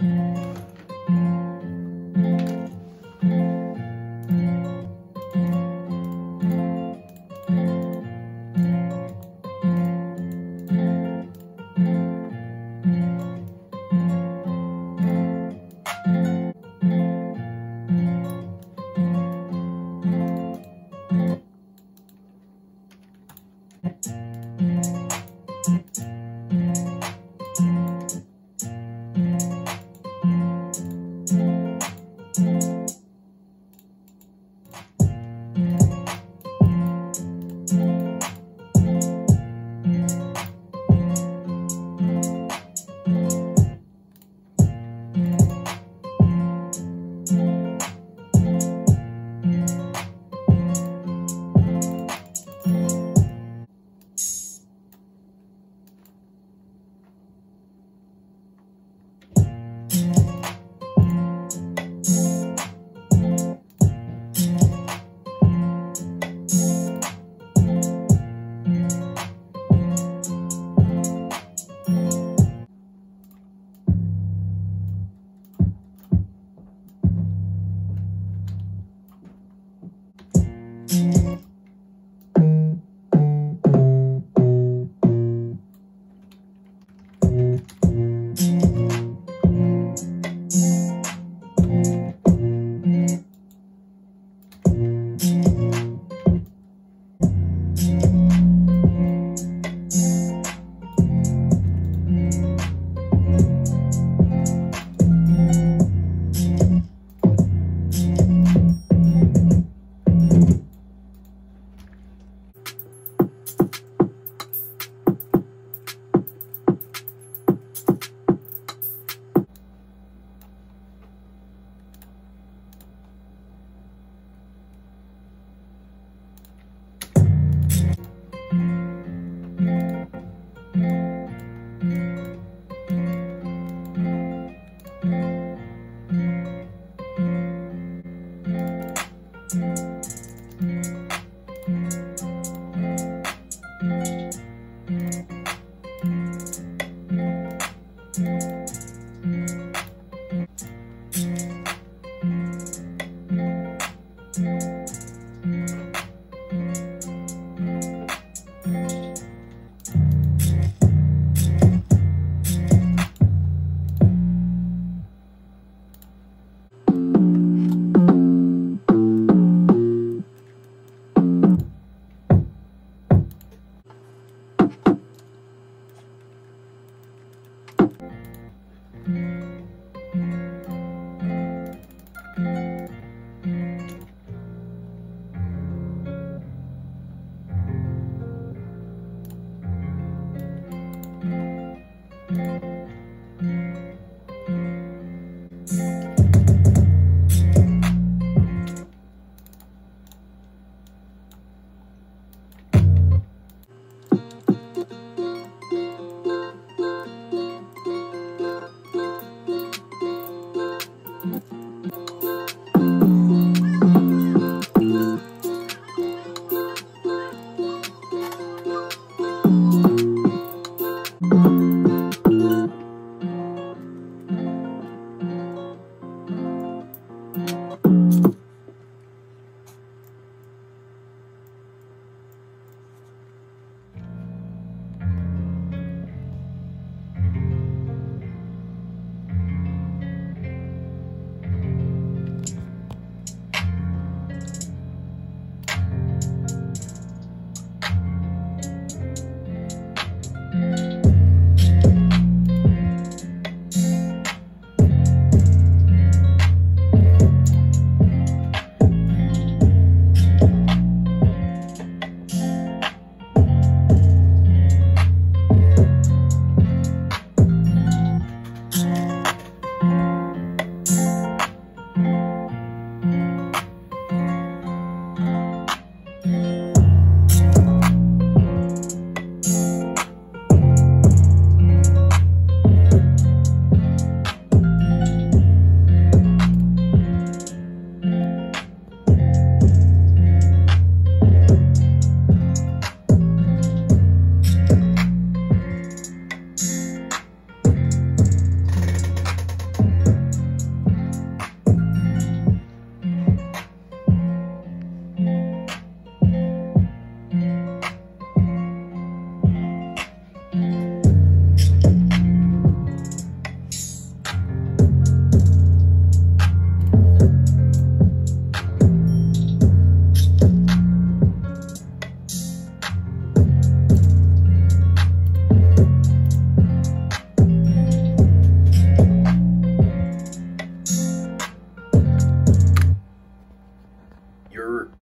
you